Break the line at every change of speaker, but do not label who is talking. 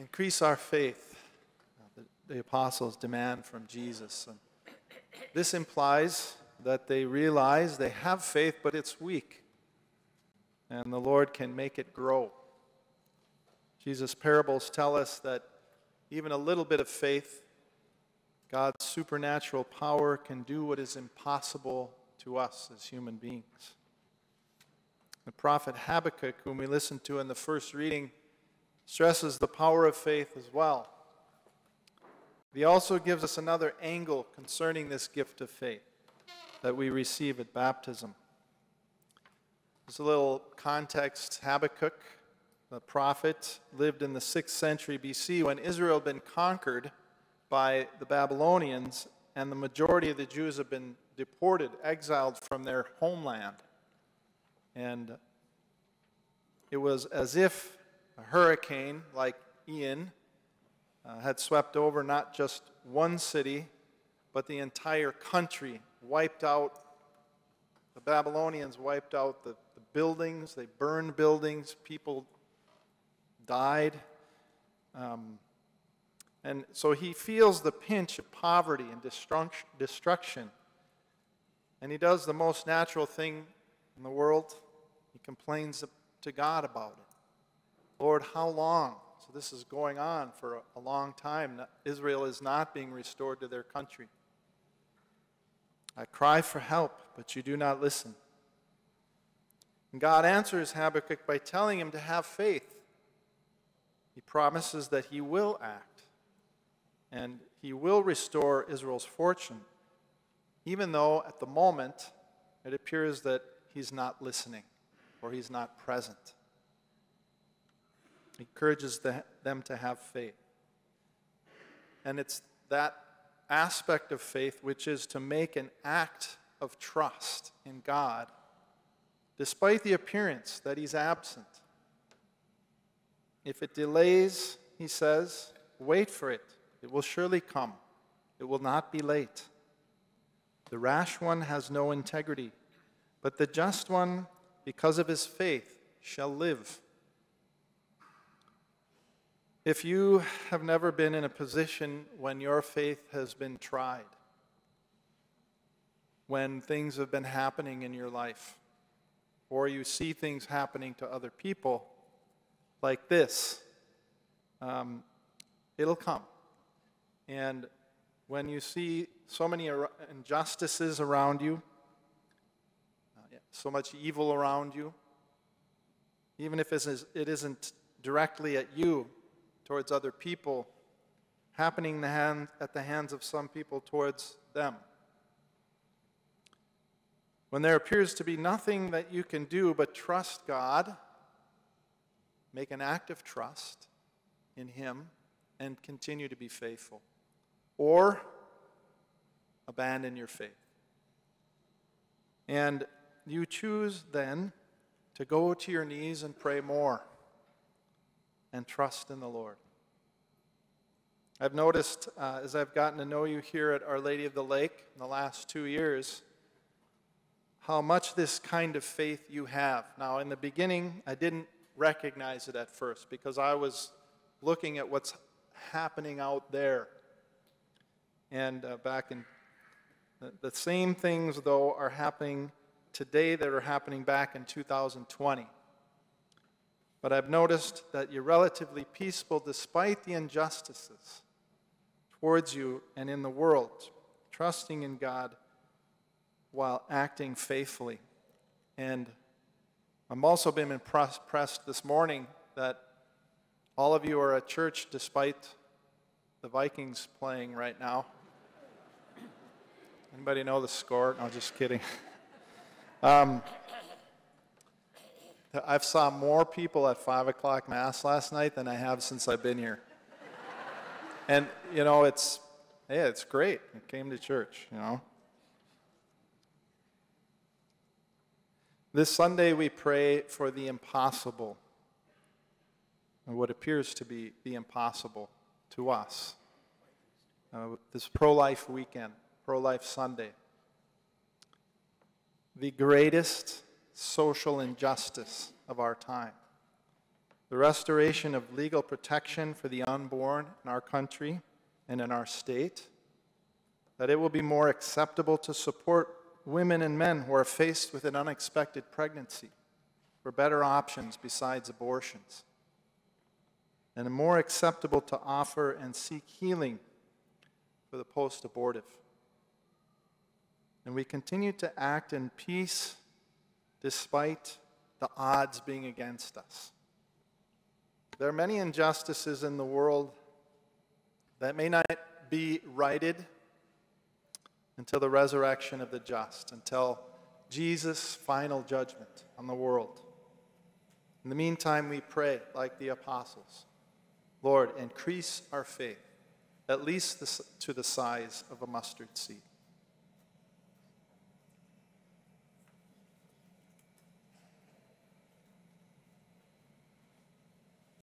increase our faith, uh, the, the apostles demand from Jesus. And this implies that they realize they have faith, but it's weak. And the Lord can make it grow. Jesus' parables tell us that even a little bit of faith, God's supernatural power can do what is impossible to us as human beings. The prophet Habakkuk, whom we listened to in the first reading, stresses the power of faith as well. He also gives us another angle concerning this gift of faith that we receive at baptism. There's a little context. Habakkuk, the prophet, lived in the 6th century BC when Israel had been conquered by the Babylonians, and the majority of the Jews have been deported, exiled from their homeland. And it was as if a hurricane like Ian uh, had swept over not just one city, but the entire country, wiped out. The Babylonians wiped out the, the buildings, they burned buildings, people died. Um, and so he feels the pinch of poverty and destruction. And he does the most natural thing in the world. He complains to God about it. Lord, how long? So this is going on for a long time. Israel is not being restored to their country. I cry for help, but you do not listen. And God answers Habakkuk by telling him to have faith. He promises that he will act and he will restore Israel's fortune, even though at the moment it appears that he's not listening or he's not present. Encourages the, them to have faith. And it's that aspect of faith which is to make an act of trust in God, despite the appearance that he's absent. If it delays, he says, wait for it. It will surely come. It will not be late. The rash one has no integrity, but the just one, because of his faith, shall live. If you have never been in a position when your faith has been tried, when things have been happening in your life, or you see things happening to other people like this, um, it'll come. And when you see so many injustices around you, so much evil around you, even if it isn't directly at you, towards other people, happening the hand, at the hands of some people towards them. When there appears to be nothing that you can do but trust God, make an act of trust in Him, and continue to be faithful or abandon your faith. And you choose then to go to your knees and pray more and trust in the Lord. I've noticed uh, as I've gotten to know you here at Our Lady of the Lake in the last two years how much this kind of faith you have. Now, in the beginning, I didn't recognize it at first because I was looking at what's happening out there and uh, back in the, the same things, though, are happening today that are happening back in 2020. But I've noticed that you're relatively peaceful despite the injustices towards you and in the world, trusting in God while acting faithfully. And I'm also been impressed this morning that all of you are at church despite the Vikings playing right now. Anybody know the score? No, just kidding. Um, I've saw more people at 5 o'clock Mass last night than I have since I've been here. and, you know, it's, yeah, it's great. I came to church, you know. This Sunday we pray for the impossible, and what appears to be the impossible to us. Uh, this pro-life weekend. Pro Life Sunday. The greatest social injustice of our time. the restoration of legal protection for the unborn in our country and in our state, that it will be more acceptable to support women and men who are faced with an unexpected pregnancy for better options besides abortions, and more acceptable to offer and seek healing for the post abortive. And we continue to act in peace despite the odds being against us. There are many injustices in the world that may not be righted until the resurrection of the just, until Jesus' final judgment on the world. In the meantime, we pray like the apostles Lord, increase our faith, at least to the size of a mustard seed.